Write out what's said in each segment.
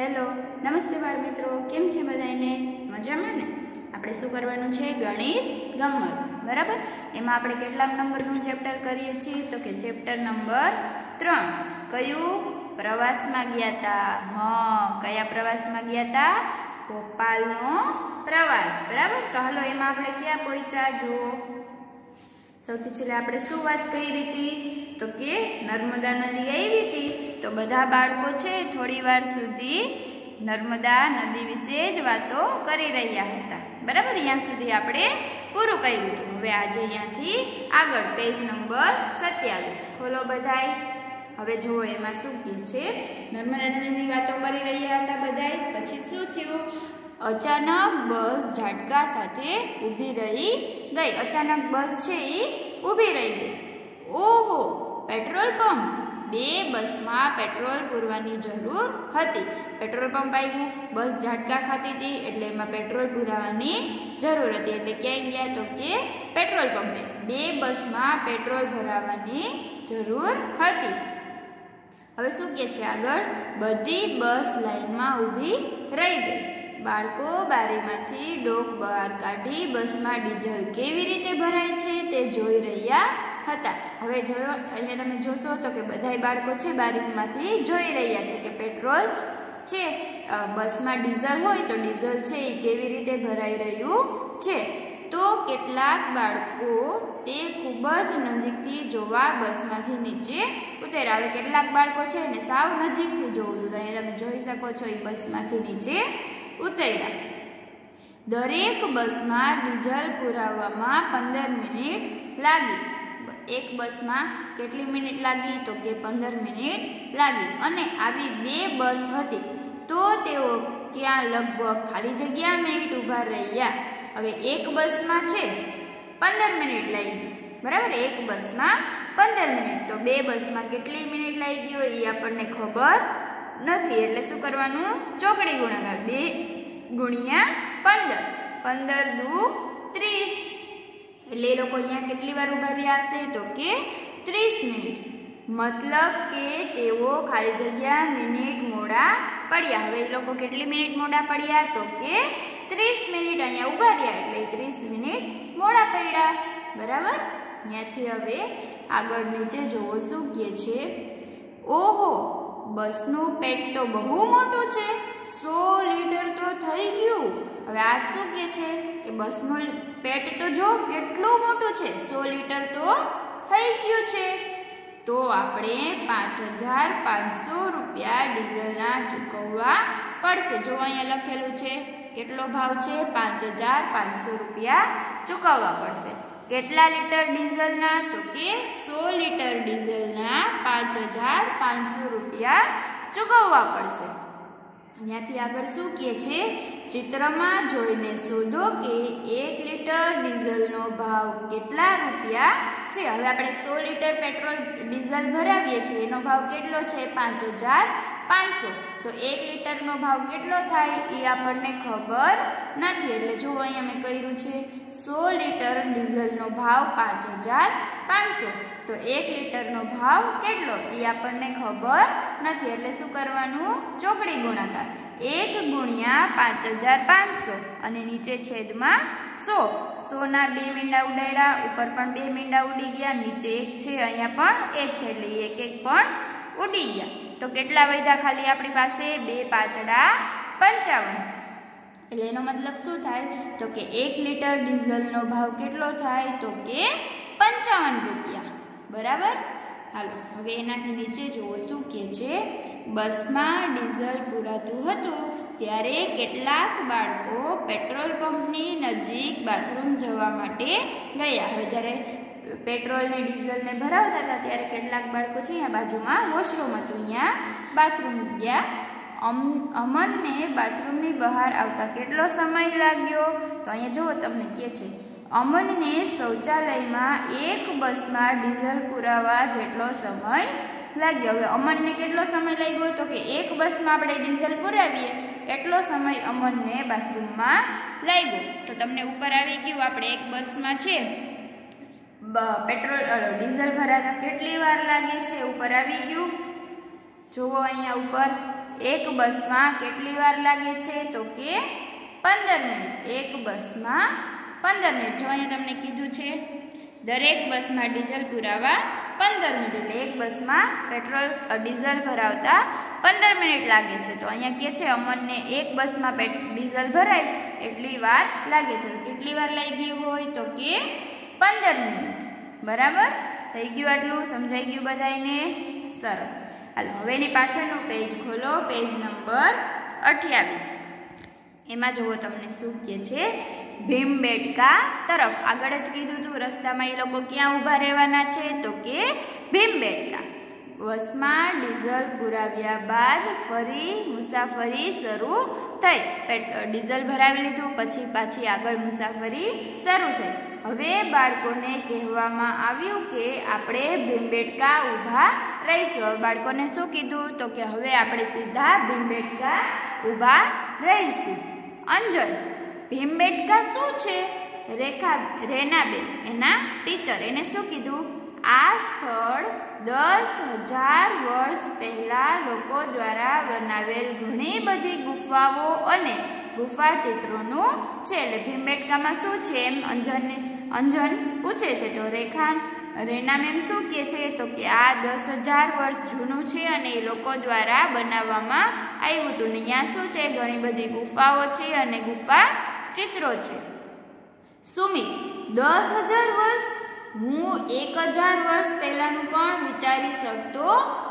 Hello, નમસ્તે બાળ મિત્રો કેમ છે બધાને મજામાં ને? આપણે શું કરવાનું છે? ગણિત ગમત. બરાબર? એમાં આપણે કેટલા નંબરનું ચેપ્ટર કરીએ છીએ? તો કે ચેપ્ટર નંબર ત્રણ. કયું પ્રવાસમાં ગયા હતા હ, કયા પ્રવાસમાં ગયા હતા ભોપાલનો પ્રવાસ. બરાબર? તો હલો, એમાં આપણે ક્યાં પહોંચ્યા? જુઓ. સૌથી છેલ્લે આપણે શું વાત કરી હતી? તો કે નર્મદા નદી આવી હતી. તો બધા બાળકો છે થોડી વાર સુધી નર્મદા નદી વિશે જ વાતો કરી રહ્યા હતા. બરાબર? અહીંયા સુધી આપણે પૂરું કર્યું હતું. હવે આજે અહીંયાથી આગળ પેજ નંબર સત્યાવીસ. ખોલો બધાય. હવે જુઓ એમાં શું કહે છે. નર્મદા નદીની વાતો કરી રહ્યા હતા બધાય. પછી શું થયું? અચાનક બસ ઝાટકા સાથે ઊભી રહી ગઈ. અચાનક બસ છે એ ઊભી રહી ગઈ. ઓહો, પેટ્રોલ પંપ. બે બસમાં પેટ્રોલ પૂરવાની જરૂર હતી. પેટ્રોલ પંપ આવ્યું. બસ ઝાટકા ખાતી હતી એટલે એમાં પેટ્રોલ પુરાવાની જરૂર હતી. એટલે ક્યાંય ગયા તો કે પેટ્રોલ પંપે. બે બસમાં પેટ્રોલ ભરાવાની જરૂર હતી. હવે શું કહે છે આગળ? બધી બસ લાઇનમાં ઊભી રહી ગઈ. બાળકો બારીમાંથી ડોક બહાર કાઢી બસમાં ડીઝલ કેવી રીતે ભરાય છે તે જોઈ રહ્યા હતા. હવે જો અહીંયા તમે જોશો તો કે બધાય બાળકો છે બારીમાંથી જોઈ રહ્યા છે કે પેટ્રોલ છે બસમાં ડીઝલ હોય તો ડીઝલ છે એ કેવી રીતે ભરાઈ રહ્યું છે. તો કેટલાક બાળકો તે ખૂબ જ નજીકથી જોવા બસમાંથી નીચે ઉતર્યા. હવે કેટલાક બાળકો છે ને સાવ નજીકથી જોવું જોઈએ તમે જોઈ શકો છો એ બસમાંથી નીચે ઉતર્યા. દરેક બસમાં ડીઝલ પુરાવવામાં પંદર મિનિટ લાગી. એક બસમાં કેટલી મિનિટ લાગી? તો કે પંદર મિનિટ લાગી. અને આવી બે બસ હતી, તો તેઓ ત્યાં લગભગ ખાલી જગ્યા મિનિટ ઊભા રહ્યા. હવે એક બસમાં છે, પંદર મિનિટ લાગી બરાબર? એક બસમાં પંદર મિનિટ. તો બે બસમાં કેટલી મિનિટ લાગી હોય એ આપણને ખબર નથી એટલે શું કરવાનું? ચોકડી ગુણાકાર. બે ગુણ્યા પંદર. પંદર દુ ત્રીસ. એટલે એ લોકો અહીંયા કેટલી વાર ઊભા રહ્યા હશે? તો કે ત્રીસ મિનિટ. મતલબ કે તેઓ ખાલી જગ્યા મિનિટ મોડા પડ્યા. હવે એ લોકો કેટલી મિનિટ મોડા પડ્યા? તો કે ત્રીસ મિનિટ અહીંયા ઊભા રહ્યા. એટલે ત્રીસ મિનિટ મોડા પડ્યા. બરાબર? ત્યાંથી હવે આગળ નીચે જોવો શું કહે છે? ઓહો! બસનું પેટ તો બહુ મોટું છે. સો લીટર તો થઈ ગયું. હવે આ શું કે છે કે બસનું પેટ તો જો કેટલું મોટું છે, સો લીટર તો થઈ ગયું છે. તો આપણે પાંચ હજાર પાંચસો રૂપિયા ડીઝલના ચૂકવવા પડશે. જો અહીંયા લખેલું છે, કેટલો ભાવ છે? પાંચ હજાર પાંચસો રૂપિયા ચૂકવવા પડશે. કેટલા લીટર ડીઝલના? તો કે સો લીટર ડીઝલના પાંચ હજાર પાંચસો રૂપિયા ચૂકવવા પડશે. અહીંયાથી આગળ શું કહે છે? ચિત્રમાં જોઈને શોધો કે એક લીટર ડીઝલનો ભાવ કેટલા રૂપિયા છે? હવે આપણે સો લીટર પેટ્રોલ ડીઝલ ભરાવીએ છીએ. એનો ભાવ કેટલો છે? પાંચ હજાર પાંચસો તો એક લીટરનો ભાવ કેટલો થાય એ આપણને ખબર નથી. એટલે જો અહીંયા મેં કર્યું છે સો લીટર ડીઝલનો ભાવ પાંચ હજાર પાંચસો. તો એક લીટરનો ભાવ કેટલો એ આપણને ખબર નથી. એટલે શું કરવાનું? ચોકડી ગુણાકાર. એક ગુણ્યા પાંચ હજાર પાંચસો. અને નીચે છેદમાં સો. સોના બે મીંડા ઉડાડ્યા, ઉપર પણ બે મીંડા ઉડી ગયા, નીચે એક છે, અહીંયા પણ એક છે. એટલે એક એક પણ ઉડી ગયા. તો કેટલા વધ્યા ખાલી આપણી પાસે? બે પાંચડા પંચાવન. એટલે એનો મતલબ શું થાય? તો કે એક લીટર ડીઝલનો ભાવ કેટલો થાય? તો કે પંચાવન રૂપિયા. બરાબર? હાલો, હવે એનાથી નીચે જુઓ શું કહે છે. બસમાં ડીઝલ પૂરાતું હતું ત્યારે કેટલાક બાળકો પેટ્રોલ પંપની નજીક બાથરૂમ જવા માટે ગયા. હવે જ્યારે પેટ્રોલને, ડીઝલને ભરાવતા હતા ત્યારે કેટલાક બાળકો છે અહીંયા બાજુમાં વોશરૂમ હતું. અહીંયા બાથરૂમ ગયા. અમ, અમનને બાથરૂમની બહાર આવતા કેટલો સમય લાગ્યો? તો અહીંયા જુઓ, તમને કહે છે, અમનને શૌચાલયમાં એક બસમાં ડીઝલ પુરાવા જેટલો સમય લાગ્યો. હવે અમનને કેટલો સમય લાગ્યો? તો કે એક બસમાં આપણે ડીઝલ પુરાવીએ, એટલો સમય અમનને બાથરૂમમાં લાગ્યો. તો તમને ઉપર આવી ગયું, આપણે એક બસમાં છે પેટ્રોલ ડીઝલ ભરાતા કેટલી વાર લાગે છે? ઉપર આવી ગયું? જુઓ અહીંયા ઉપર. એક બસમાં કેટલી વાર લાગે છે? તો કે પંદર મિનિટ. એક બસમાં પંદર મિનિટ. જો અહીંયા તમને કીધું છે, દરેક બસમાં ડીઝલ પુરાવા પંદર મિનિટ. એટલે એક બસમાં પેટ્રોલ ડીઝલ ભરાવતા પંદર મિનિટ લાગે છે. તો અહીંયા કહે છે અમનને એક બસમાં ડીઝલ ભરાય એટલી વાર લાગે છે. કેટલી વાર લાગી હોય? તો કે પંદર મિનિટ. બરાબર? થઈ ગયું આટલું? સમજાઈ ગયું બધાને સરસ. હાલો હવે એની પાછળનું પેજ ખોલો. પેજ નંબર અઠ્યાવીસ. એમાં જુઓ તમને શું કહે છે. ભીમબેટકા તરફ. આગળ જ કીધું હતું રસ્તામાં એ લોકો ક્યાં ઊભા રહેવાના છે? તો કે ભીમબેટકા. બસમાં ડીઝલ પુરાવ્યા બાદ ફરી મુસાફરી શરૂ થઈ. ડીઝલ ભરાવી લીધું, પછી પાછી આગળ મુસાફરી શરૂ થઈ. હવે બાળકોને કહેવામાં આવ્યું કે આપણે ભીમબેટકા ઊભા રહીશું. બાળકોને શું કીધું? તો કે હવે આપણે સીધા ભીમબેટકા ઊભા રહીશું. અંજલ, ભીમબેટકા શું છે? રેખા, રેનાબેન, એના ટીચર, એને શું કીધું? આ સ્થળ દસ હજાર વર્ષ પહેલાં લોકો દ્વારા બનાવેલ ઘણી બધી ગુફાઓ અને ગુફા ચિત્રોનું છે એટલે ભીમબેટકામાં શું છે એમ અંજનને અંજન પૂછે છે. તો રેખા રેના મેમ શું કહે છે? તો કે આ દસ હજાર વર્ષ જૂનું છે અને એ લોકો દ્વારા બનાવવામાં આવ્યું હતું. ને અહીંયા શું છે? ઘણી બધી ગુફાઓ છે અને ગુફા ચિત્રો છે. સુમિત, દસ હજાર વર્ષ? હું એક હજાર વર્ષ પહેલાંનું પણ વિચારી શકતો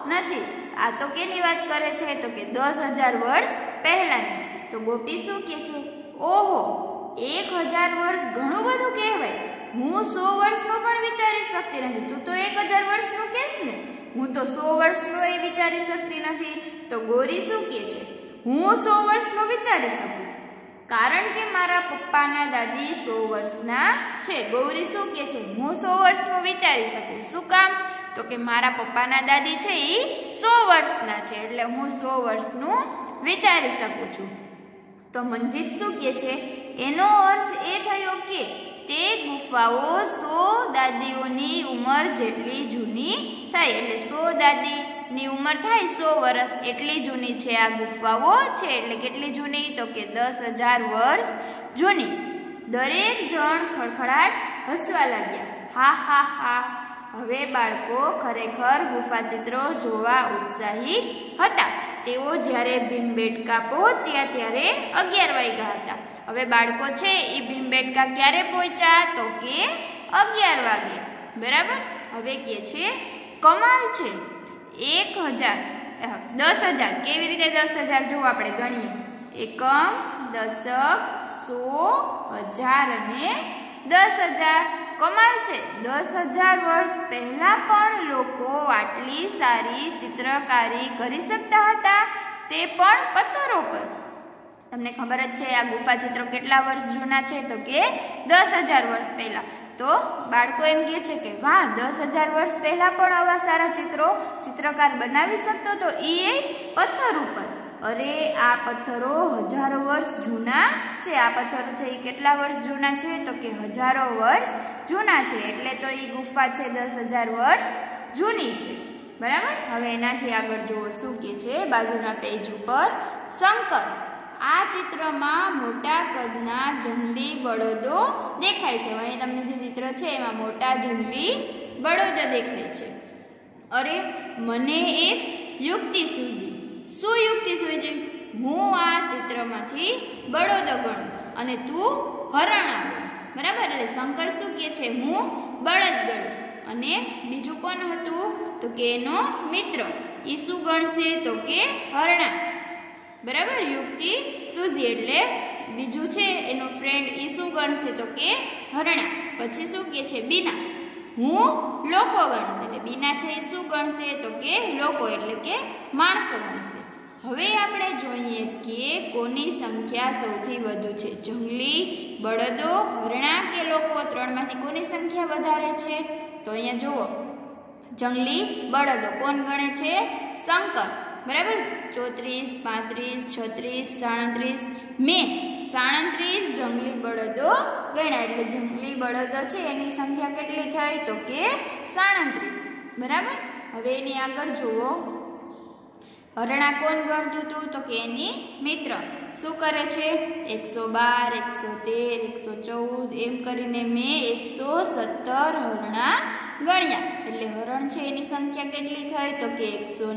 નથી. આ તો કેની વાત કરે છે? તો કે દસ હજાર વર્ષ પહેલાંની. તો ગોપી શું કહે છે? ઓહો, એક હજાર વર્ષ ઘણું બધું કહેવાય. હું સો વર્ષનું પણ વિચારી શકતી નથી. તું તો એક હજાર વર્ષનું કહેશ ને? હું તો સો વર્ષનું એ વિચારી શકતી નથી. તો ગોરી શું કહે છે? હું સો વર્ષનું વિચારી શકું છું. કારણ કે મારા પપ્પાના દાદી સો વર્ષના છે. ગૌરી શું કહે છે? હું સો વર્ષનું વિચારી શકું. શું કામ? તો કે મારા પપ્પાના દાદી છે એ સો વર્ષના છે. એટલે હું સો વર્ષનું વિચારી શકું છું. તો મંજીત શું કહે છે? એનો અર્થ એ થયો કે તે ગુફાઓ સો દાદીઓની ઉંમર જેટલી જૂની થાય એટલે સો દાદીની ઉંમર થાય, સો વર્ષ એટલી જૂની છે આ ગુફાઓ છે. એટલે કેટલી જૂની? તો કે દસ હજાર વર્ષ જૂની. દરેક જણ ખડખડાટ હસવા લાગ્યા. હા હા હા. હવે બાળકો ખરેખર ગુફા ચિત્રો જોવા ઉત્સાહિત હતા. તેઓ જ્યારે ભીમબેટકા પહોંચ્યા ત્યારે અગિયાર વાગ્યા હતા. હવે બાળકો છે એ ભીમબેટકા ક્યારે પહોંચ્યા? તો કે અગિયાર વાગે. બરાબર? હવે કે છે, કમાલ છે. એક હજાર. દસ હજાર. કેવી રીતે દસ હજાર? જો આપણે ગણીએ. એકમ દશક સો હજાર અને દસ હજાર કમાલ છે. દસ હજાર વર્ષ પહેલાં પણ લોકો આટલી સારી ચિત્રકારી કરી શકતા હતા, તે પણ પથ્થરો પર. તમને ખબર જ છે, આ ગુફા ચિત્રો કેટલા વર્ષ જૂના છે? તો કે દસ હજાર વર્ષ પહેલાં. તો બાળકો એમ કહે છે કે, વાહ, દસ હજાર વર્ષ પહેલાં પણ આવા સારા ચિત્રો ચિત્રકાર બનાવી શકતો તો એ પથ્થર ઉપર. અરે, આ પથ્થરો હજારો વર્ષ જૂના છે. આ પથ્થરો છે એ કેટલા વર્ષ જૂના છે? તો કે હજારો વર્ષ જૂના છે. એટલે તો એ ગુફા છે દસ હજાર વર્ષ જૂની છે. બરાબર? હવે એનાથી આગળ જુઓ શું કે છે બાજુના પેજ ઉપર. શંકર, આ ચિત્રમાં મોટા કદના જંગલી બળદો દેખાય છે. અહીં તમને જે ચિત્ર છે એમાં મોટા જંગલી બળદો દેખાય છે. અરે, મને એક યુક્તિ સૂજી શું યુક્તિ સૂજી હું આ ચિત્રમાંથી બળદો ગણું અને તું હરણા ગણ બરાબર? એટલે શંકર શું કહે છે? હું બળદ ગણું. અને બીજું કોણ હતું? તો કે એનો મિત્ર. એ શું ગણશે? તો કે હરણા. બરાબર? યુક્તિ સૂઝી. એટલે બીજું છે એનો ફ્રેન્ડ એ શું ગણશે? તો કે હરણા. પછી શું કહે છે? બીના. હું લોકો ગણશે. એટલે બીના છે એ શું ગણશે? તો કે લોકો. એટલે કે માણસો ગણશે. હવે આપણે જોઈએ કે કોની સંખ્યા સૌથી વધુ છે. જંગલી, બળદો, હરણા કે લોકો? ત્રણમાંથી કોની સંખ્યા વધારે છે? તો અહીંયા જુઓ. જંગલી, બળદો કોણ ગણે છે? શંકર. બરાબર? ચોત્રીસ, પાંત્રીસ, છત્રીસ, સાડત્રીસ. મેં, સાડત્રીસ જંગલી, બળદો ગણ્યા. એટલે જંગલી, બળદો છે, એની સંખ્યા કેટલી થઈ? તો કે સાડત્રીસ. બરાબર? હવે એની આગળ જુઓ. હરણા કોણ ગણતું હતું તો કે એની મિત્ર. શું કરે છે? એકસો બાર, એકસો તેર, એકસો ચૌદ, એમ કરીને મેં એકસો સત્તર હરણા ગણ્યા. એટલે હરણ છે એની સંખ્યા કેટલી થઈ? તો કે એકસો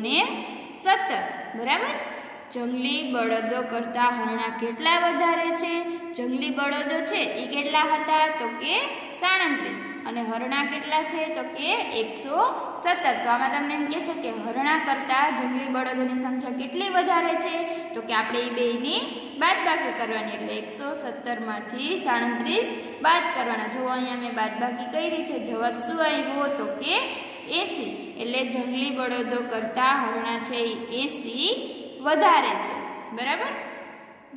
સત્તર. બરાબર? જંગલી બળદો કરતાં હરણા કેટલા વધારે છે? જંગલી બળદો છે એ કેટલા હતા? તો કે સાડત્રીસ. અને હરણા કેટલા છે? તો કે એકસો સત્તર. તો આમાં તમને એમ કહે છે કે હરણા કરતાં જંગલી બળદોની સંખ્યા કેટલી વધારે છે? તો કે આપણે એ બેની બાદબાકી કરવાની. એટલે એકસો સત્તરમાંથી સાડત્રીસ બાદ કરવાના. જો અહીંયા મેં બાદબાકી કરી છે. જવાબ શું આવ્યો? તો કે એસી. એટલે જંગલી બળદો કરતાં હરણા છે એ એસી વધારે છે. બરાબર?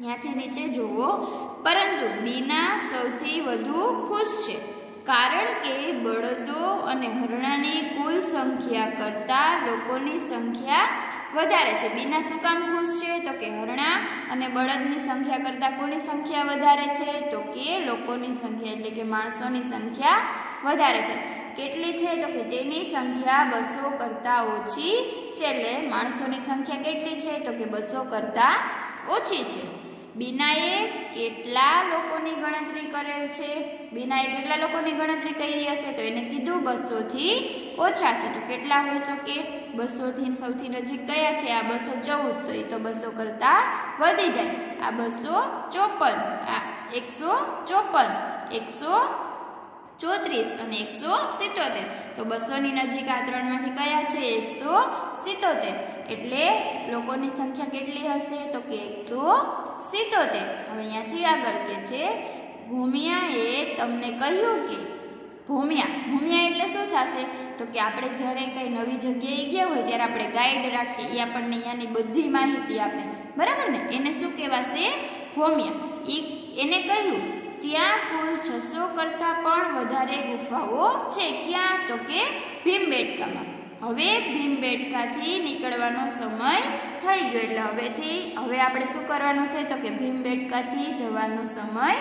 ત્યાંથી નીચે જુઓ. પરંતુ બીના સૌથી વધુ ખુશ છે. કારણ કે બળદો અને હરણાની કુલ સંખ્યા કરતાં લોકોની સંખ્યા વધારે છે. બીના શું કામ ખુશ છે? તો કે હરણા અને બળદની સંખ્યા કરતાં કોની સંખ્યા વધારે છે? તો કે લોકોની સંખ્યા, એટલે કે માણસોની સંખ્યા વધારે છે. કેટલી છે? તો કે તેની સંખ્યા બસો કરતાં ઓછી છે એટલે માણસોની સંખ્યા કેટલી છે? તો કે બસો કરતાં ઓછી છે. બીનાએ કેટલા લોકોની ગણતરી કરેલ છે? બીનાએ કેટલા લોકોની ગણતરી કરી હશે? તો એને કીધું બસોથી ઓછા છે. તો કેટલા હોઈ શકે? બસોથી સૌથી નજીક કયા છે? આ બસો ચૌદ. તો એ તો બસો કરતાં વધી જાય. આ બસો ચોપન. આ એકસો ચોપન. એકસો ચોત્રીસ અને એકસો સિત્તોતેર. તો બસોની નજીક આ ત્રણમાંથી કયા છે? એકસો સિત્તોતેર. એટલે લોકોની સંખ્યા કેટલી હશે? તો કે એકસો સિત્તોતેર. હવે અહીંયાથી આગળ કે છે, ભૂમિયાએ તમને કહ્યું કે ભૂમિયા ભૂમિયા એટલે શું થશે? તો કે આપણે જ્યારે કંઈ નવી જગ્યાએ ગયા હોય, ત્યારે આપણે ગાઈડ રાખીએ. એ આપણને અહીંયાની બધી માહિતી આપે. બરાબર ને? એને શું કહેવાશે? ભૂમિયા. એ એને કહ્યું, ત્યાં કુલ છસો કરતાં પણ વધારે ગુફાઓ છે. ક્યાં? તો કે ભીમબેટકામાં. હવે ભીમબેટકાથી નીકળવાનો સમય થઈ ગયો એટલે હવેથી, હવે આપણે શું કરવાનું છે? તો કે ભીમબેટકાથી જવાનો સમય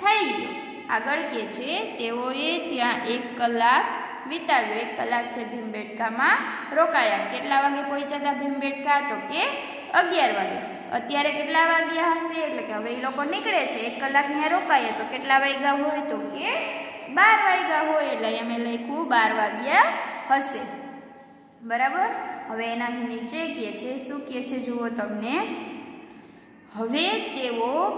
થઈ ગયો. આગળ કે છે, તેઓએ ત્યાં એક કલાક વિતાવ્યો. એક કલાક છે ભીમબેટકામાં રોકાયા. કેટલા વાગે પહોંચ્યા હતા ભીમબેટકા? તો કે અગિયાર વાગે. અત્યારે કેટલા વાગ્યા હશે? એટલે કે હવે એ લોકો નીકળે છે. એક કલાક ત્યાં રોકાયા. તો કેટલા વાગ્યા હોય? તો કે બાર વાગ્યા હોય. એટલે અમે લખ્યું બાર વાગ્યા હશે. બરાબર? હવે એનાથી નીચે કહે છે, શું કહે છે જુઓ તમને. હવે તેઓ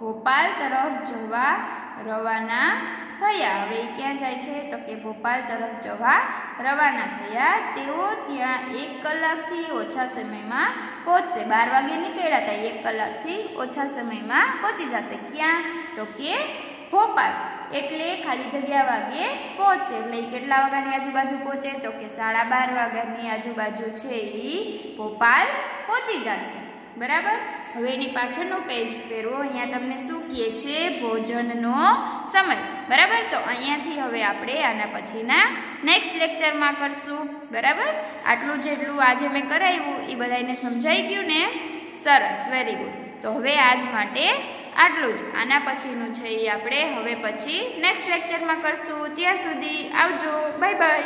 ભોપાલ તરફ જવા રવાના થયા. હવે ક્યાં જાય છે? તો કે ભોપાલ તરફ જવા રવાના થયા. તેઓ ત્યાં એક કલાકથી ઓછા સમયમાં પહોંચશે. બાર વાગે નીકળ્યા હતા. એક કલાકથી ઓછા સમયમાં પહોંચી જશે. ક્યાં? તો કે ભોપાલ. એટલે ખાલી જગ્યા વાગે પહોંચે. એટલે એ કેટલા વાગ્યાની આજુબાજુ પહોંચે? તો કે સાડા બાર વાગ્યાની આજુબાજુ છે એ ભોપાલ પહોંચી જશે. બરાબર? હવે એની પાછળનો પેજ ફેરવો. અહીંયા તમને શું કહે છે? ભોજનનો સમય. બરાબર? તો અહીંયાથી હવે આપણે આના પછીના નેક્સ્ટ લેક્ચરમાં કરશું. બરાબર? આટલું જેટલું આજે મેં કરાવ્યું એ બધાને સમજાઈ ગયું ને? સરસ. વેરી ગુડ તો હવે આજ માટે આટલું જ. આના પછીનું છે એ આપણે હવે પછી નેક્સ્ટ લેક્ચરમાં કરશું. ત્યાં સુધી આવજો. Bye bye